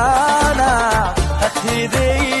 أنا أختي ذي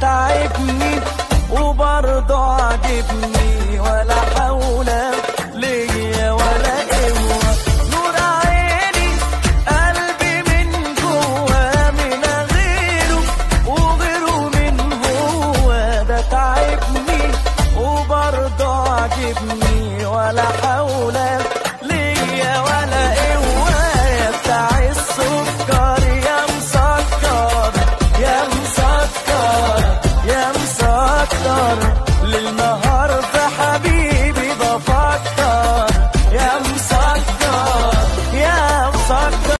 تعبني وبرضه عاجبني. ولا حول ليا ولا قوة. نور عيني قلبي من جوا من غيره وغيره من هو. ده تعبني وبرضه عاجبني. مسكر يا